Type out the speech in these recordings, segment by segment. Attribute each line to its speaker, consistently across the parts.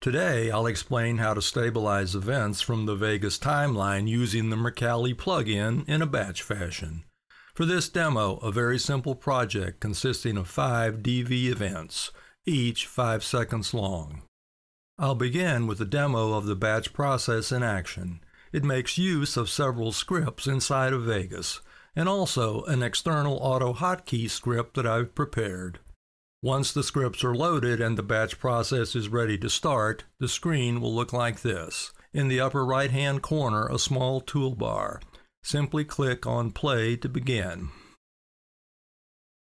Speaker 1: Today, I'll explain how to stabilize events from the Vegas timeline using the Mercalli plugin in a batch fashion. For this demo, a very simple project consisting of five DV events, each five seconds long. I'll begin with a demo of the batch process in action. It makes use of several scripts inside of Vegas, and also an external auto hotkey script that I've prepared. Once the scripts are loaded and the batch process is ready to start, the screen will look like this. In the upper right hand corner, a small toolbar. Simply click on play to begin.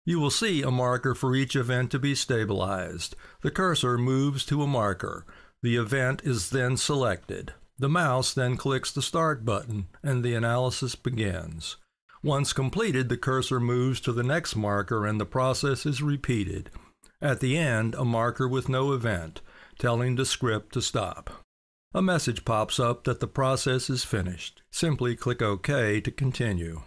Speaker 1: You will see a marker for each event to be stabilized. The cursor moves to a marker. The event is then selected. The mouse then clicks the start button and the analysis begins. Once completed, the cursor moves to the next marker and the process is repeated. At the end, a marker with no event, telling the script to stop. A message pops up that the process is finished. Simply click OK to continue.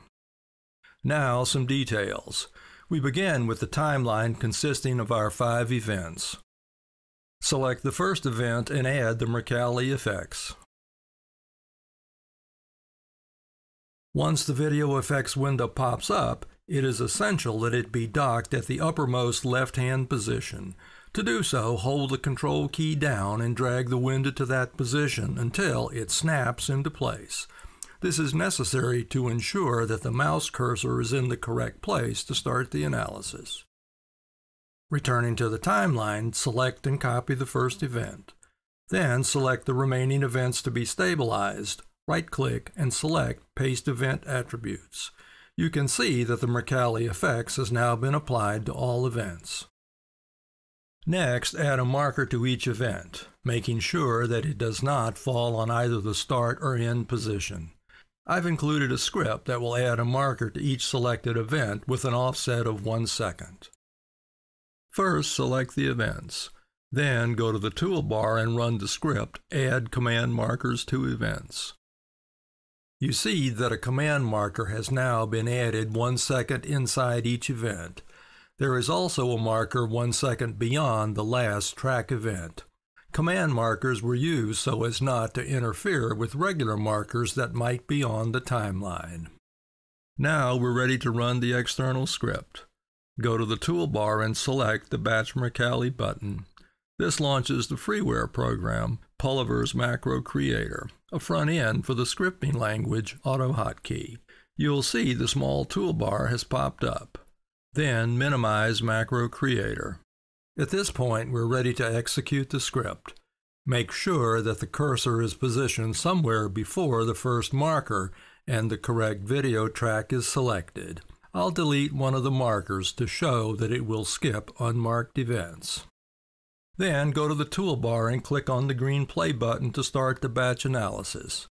Speaker 1: Now, some details. We begin with the timeline consisting of our five events. Select the first event and add the Mercalli effects. Once the video effects window pops up, it is essential that it be docked at the uppermost left-hand position. To do so, hold the Control key down and drag the window to that position until it snaps into place. This is necessary to ensure that the mouse cursor is in the correct place to start the analysis. Returning to the timeline, select and copy the first event. Then select the remaining events to be stabilized, right-click and select Paste Event Attributes. You can see that the Mercalli effects has now been applied to all events. Next, add a marker to each event, making sure that it does not fall on either the start or end position. I've included a script that will add a marker to each selected event with an offset of one second. First, select the events. Then go to the toolbar and run the script Add Command Markers to Events. You see that a command marker has now been added one second inside each event. There is also a marker one second beyond the last track event. Command markers were used so as not to interfere with regular markers that might be on the timeline. Now we're ready to run the external script. Go to the toolbar and select the Batch Mercalli button. This launches the freeware program, Pulover's Macro Creator, a front end for the scripting language AutoHotkey. You'll see the small toolbar has popped up. Then minimize Macro Creator. At this point, we're ready to execute the script. Make sure that the cursor is positioned somewhere before the first marker and the correct video track is selected. I'll delete one of the markers to show that it will skip unmarked events. Then go to the toolbar and click on the green play button to start the batch analysis.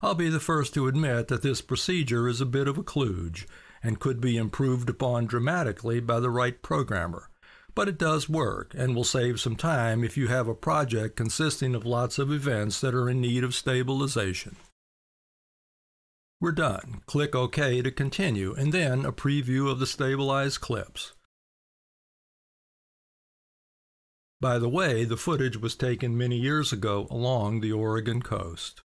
Speaker 1: I'll be the first to admit that this procedure is a bit of a kludge and could be improved upon dramatically by the right programmer. But it does work and will save some time if you have a project consisting of lots of events that are in need of stabilization. We're done. Click OK to continue and then a preview of the stabilized clips. By the way, the footage was taken many years ago along the Oregon coast.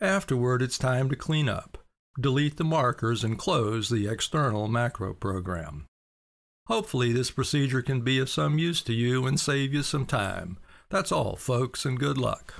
Speaker 1: Afterward, it's time to clean up. Delete the markers and close the external macro program. Hopefully this procedure can be of some use to you and save you some time. That's all, folks, and good luck.